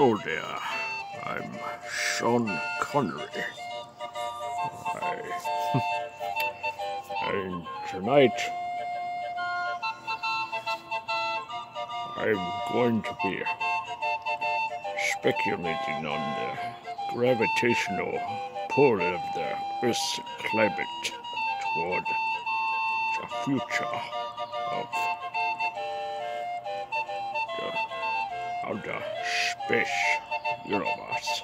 Hello there. I'm Sean Connery. I, and tonight I'm going to be speculating on the gravitational pull of the Earth's climate toward the future of the outer space universe.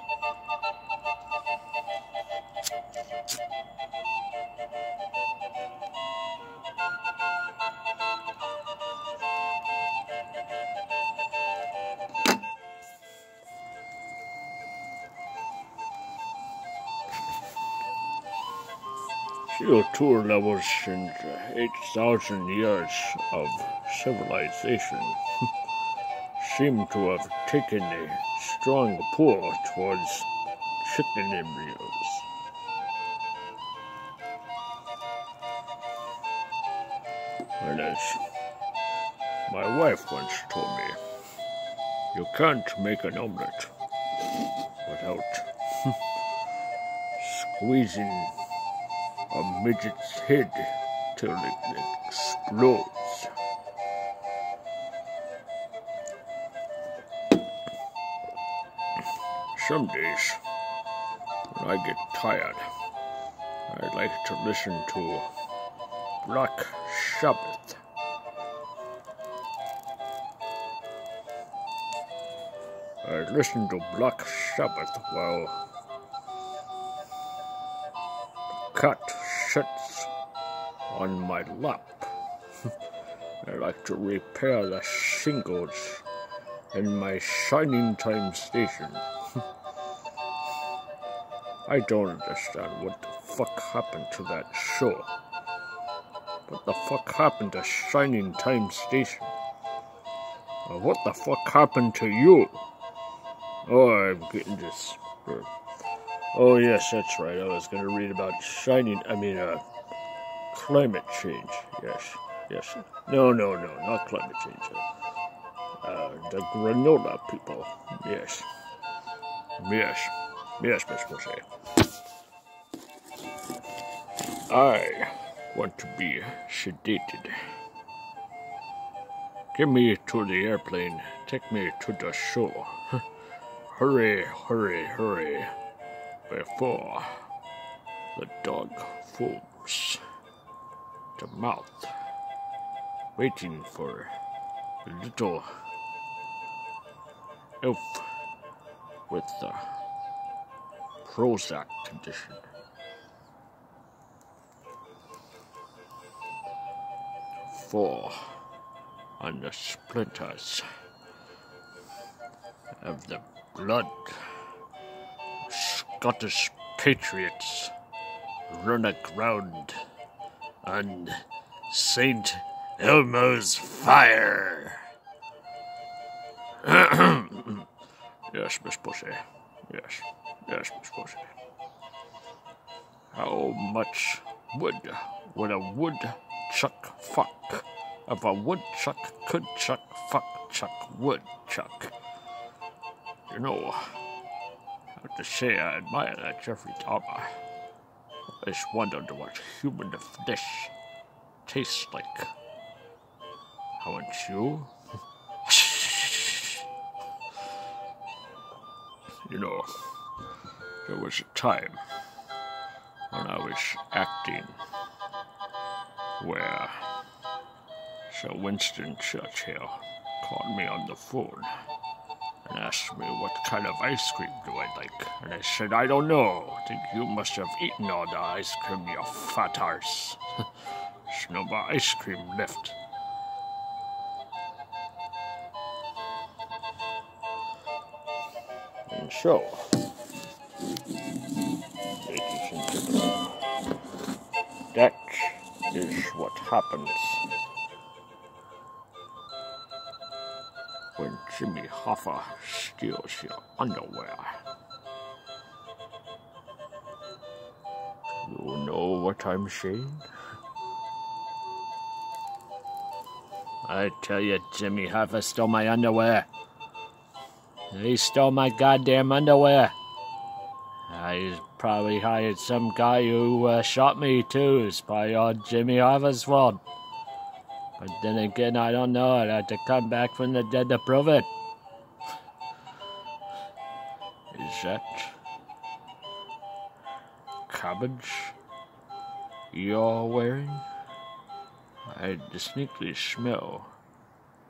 CO2 levels in 8,000 years of civilization seem to have taken a strong pull towards chicken embryos. And as my wife once told me, you can't make an omelette without squeezing a midget's head till it explodes. Some days, when I get tired, I like to listen to Black Sabbath. I listen to Black Sabbath while cat sits on my lap. I like to repair the shingles in my Shining Time station. I don't understand what the fuck happened to that show. What the fuck happened to Shining Time Station? Uh, what the fuck happened to you? Oh, I'm getting this. Oh, yes, that's right. I was going to read about shining, I mean, uh, climate change. Yes, yes. No, no, no, not climate change. Uh, the granola people. Yes. Yes. Yes, Miss Jose. I want to be sedated. Get me to the airplane. Take me to the shore. hurry, hurry, hurry. Before the dog foams the mouth, waiting for little elf with the Prozac condition. Four on the splinters of the blood. Scottish patriots run aground on St. Elmo's fire. yes, Miss Pussy. Yes. Yes, Miss Pussy. How much wood would a woodchuck fuck if a woodchuck could chuck fuck chuck woodchuck? You know, I have to say I admire that Jeffrey Dahmer. I just wondered what human flesh tastes like. Haven't you? you know, there was a time when I was acting where Sir Winston Churchill called me on the phone and asked me what kind of ice cream do I like. And I said, I don't know. I think you must have eaten all the ice cream, you fat arse. There's no more ice cream left. And so, that is what happens when Jimmy Hoffa steals your underwear. You know what I'm saying? I tell you, Jimmy Hoffa stole my underwear. He stole my goddamn underwear. I probably hired some guy who uh, shot me too. It's probably Jimmy fault. But then again, I don't know. I'd have to come back from the dead to prove it. Is that cabbage you're wearing? I distinctly smell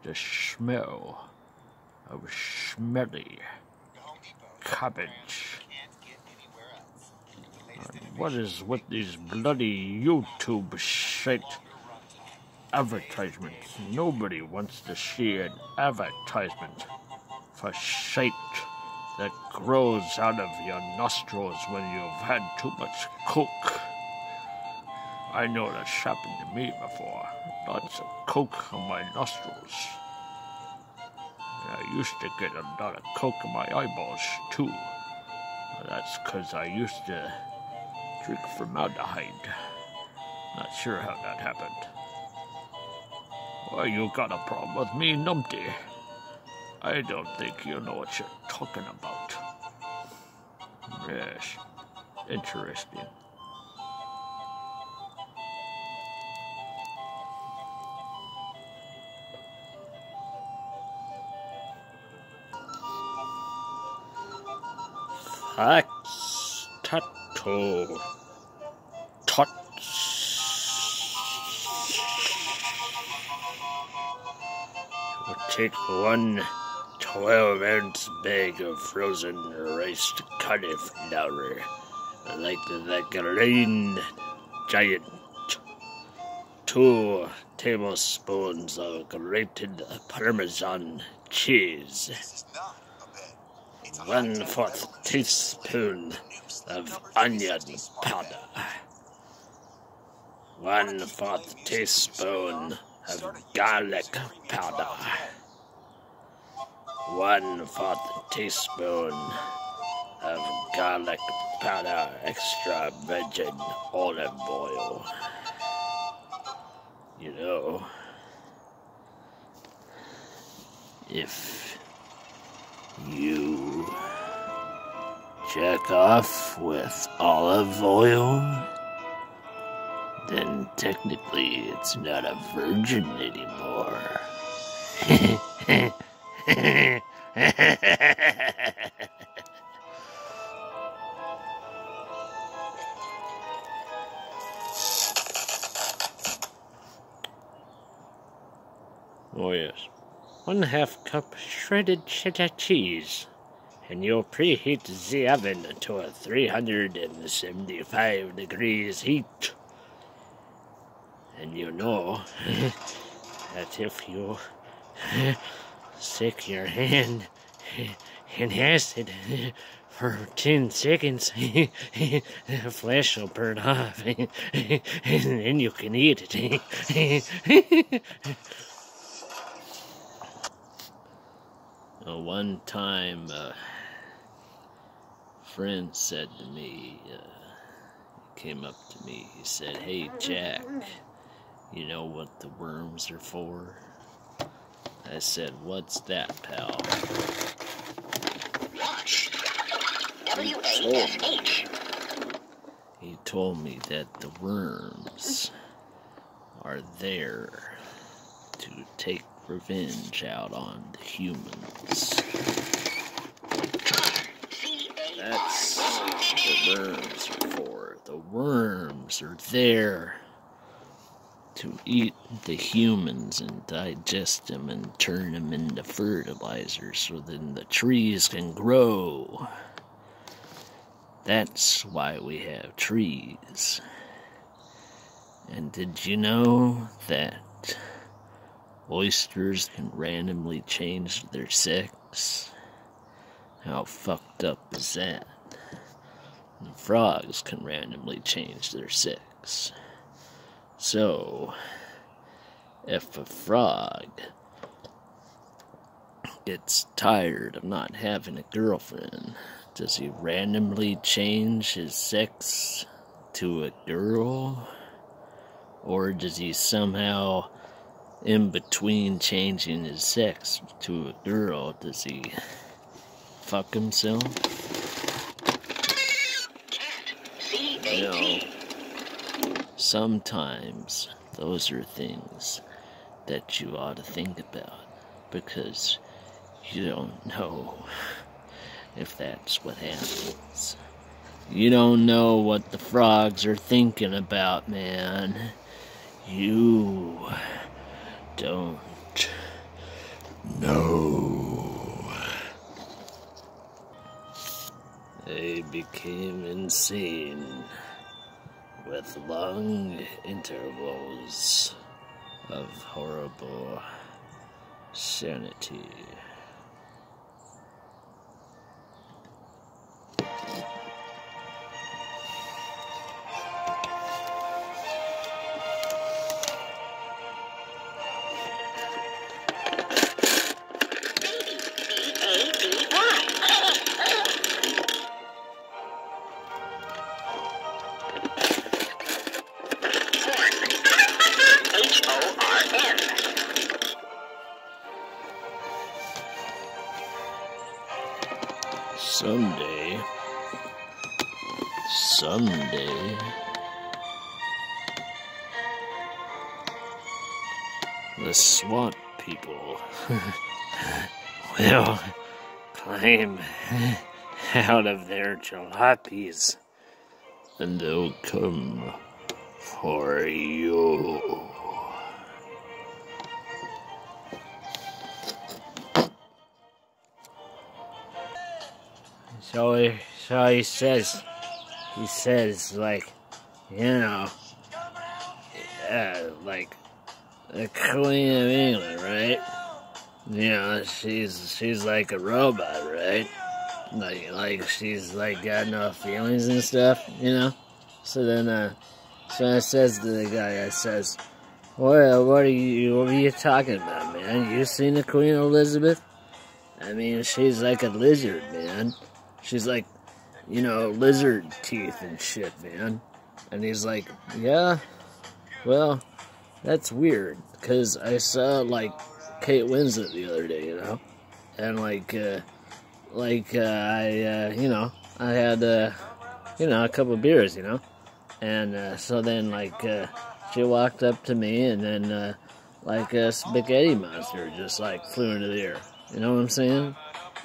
the smell of smelly cabbage. What is with these bloody YouTube shit advertisements? Nobody wants to see an advertisement for shit that grows out of your nostrils when you've had too much coke. I know that's happened to me before. Lots of coke on my nostrils. I used to get a lot of coke in my eyeballs, too. That's because I used to drink formaldehyde. Not sure how that happened. Well, you got a problem with me, numpty. I don't think you know what you're talking about. Yes, interesting. Facts. Tattoo. Tots. Would take one 12 ounce bag of frozen rice cauliflower like the green giant. Two tablespoons of grated Parmesan cheese one fourth teaspoon of onion powder, one fourth teaspoon of garlic powder, one fourth teaspoon of garlic powder, extra virgin olive oil. You know, if you check off with olive oil, then technically it's not a virgin anymore. One half cup shredded cheddar cheese. And you'll preheat the oven to a 375 degrees heat. And you know that if you stick your hand in acid for 10 seconds, the flesh will burn off, and then you can eat it. Uh, one time, uh, a friend said to me, uh, came up to me, he said, Hey, Jack, you know what the worms are for? I said, What's that, pal? Watch. W-A-S-H. He told me that the worms are there revenge out on the humans. That's what the worms are for. The worms are there to eat the humans and digest them and turn them into fertilizer so then the trees can grow. That's why we have trees. And did you know that Oysters can randomly change their sex. How fucked up is that? And frogs can randomly change their sex. So, if a frog gets tired of not having a girlfriend, does he randomly change his sex to a girl? Or does he somehow in between changing his sex to a girl, does he fuck himself? You know, sometimes those are things that you ought to think about because you don't know if that's what happens. You don't know what the frogs are thinking about, man. You don't know. They became insane with long intervals of horrible sanity. Someday, the SWAT people will climb out of their jalopies and they'll come for you. So so he says, he says like, you know, uh, like the Queen of England, right? You know, she's she's like a robot, right? Like like she's like got no feelings and stuff, you know. So then, uh, so I says to the guy, I says, "Well, what are you what are you talking about, man? You seen the Queen Elizabeth? I mean, she's like a lizard, man." She's like, you know, lizard teeth and shit, man. And he's like, yeah, well, that's weird. Because I saw, like, Kate Winslet the other day, you know? And, like, uh, like, uh, I, uh, you know, I had, uh, you know, a couple beers, you know? And, uh, so then, like, uh, she walked up to me and then, uh, like a spaghetti monster just, like, flew into the air. You know what I'm saying?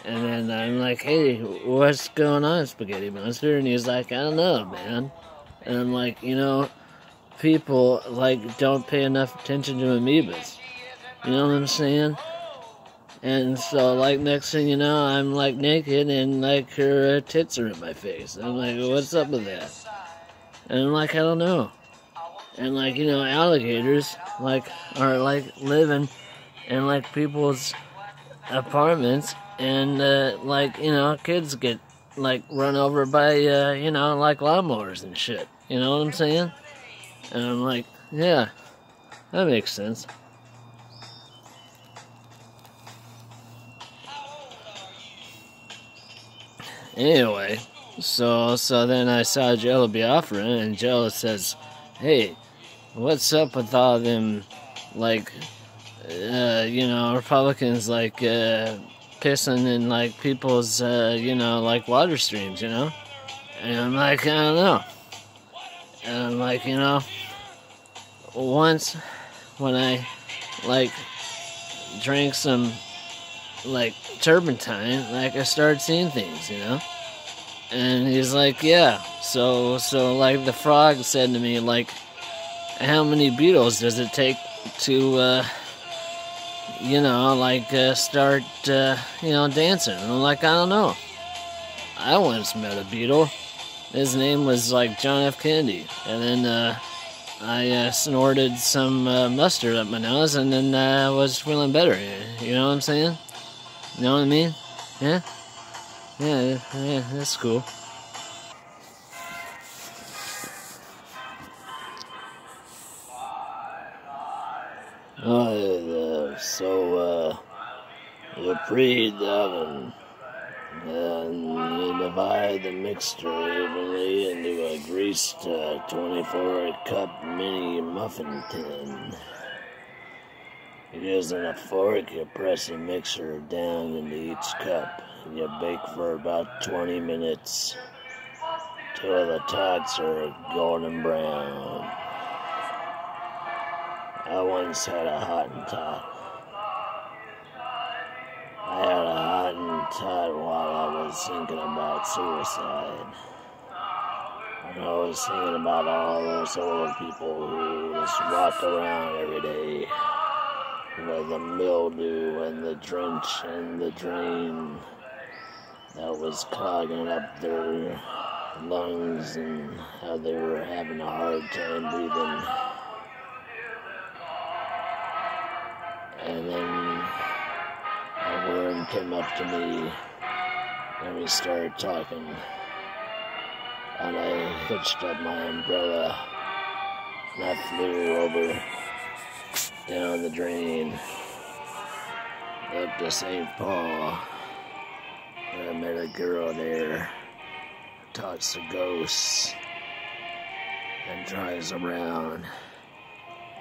And then I'm like, hey, what's going on, Spaghetti Monster? And he's like, I don't know, man. And I'm like, you know, people, like, don't pay enough attention to amoebas. You know what I'm saying? And so, like, next thing you know, I'm, like, naked and, like, her uh, tits are in my face. I'm like, what's up with that? And I'm like, I don't know. And, like, you know, alligators, like, are, like, living in, like, people's apartments and uh, like you know kids get like run over by uh, you know like lawnmowers and shit. You know what i'm saying? And i'm like yeah that makes sense. Anyway so so then i saw jello biafra and jello says hey what's up with all them like uh, you know republicans like uh, pissing in like people's, uh, you know, like water streams, you know? And I'm like, I don't know. And I'm like, you know, once when I like drank some like turpentine, like I started seeing things, you know? And he's like, yeah. So, so like the frog said to me, like, how many beetles does it take to, uh, you know, like uh, start, uh, you know, dancing. And I'm like, I don't know. I once met a Beatle. His name was like John F. Kennedy. And then uh, I uh, snorted some uh, mustard up my nose and then I uh, was feeling better. You know what I'm saying? You know what I mean? Yeah? Yeah, yeah, that's cool. Oh, so, uh, you preheat the oven, and you divide the mixture evenly into a greased uh, 24 cup mini muffin tin. Using a fork, you press the mixture down into each cup and you bake for about 20 minutes till the tots are golden brown. I once had a Hottentot. I Hottentot while I was thinking about suicide. And I was thinking about all those old people who just walk around every day with the mildew and the drench and the drain that was clogging up their lungs and how they were having a hard time breathing. Came up to me and we started talking. And I hitched up my umbrella and I flew over down the drain up to St. Paul. And I met a girl there, talks to ghosts, and drives around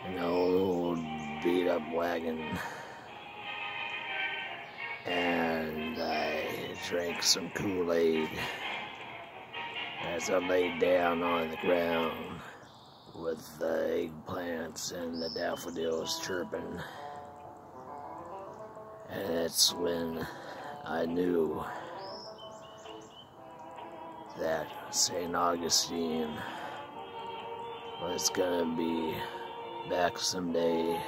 an old beat up wagon. Drank some Kool Aid as I laid down on the ground with the eggplants and the daffodils chirping. And that's when I knew that St. Augustine was gonna be back someday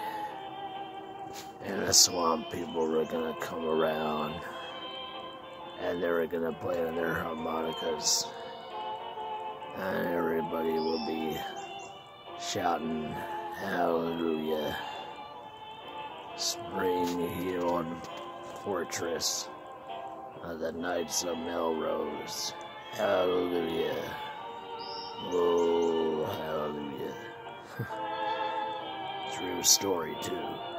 and the swamp people were gonna come around and they were gonna play on their harmonicas. And everybody will be shouting hallelujah. Spring healed fortress of the knights of melrose. Hallelujah. Oh hallelujah. True story too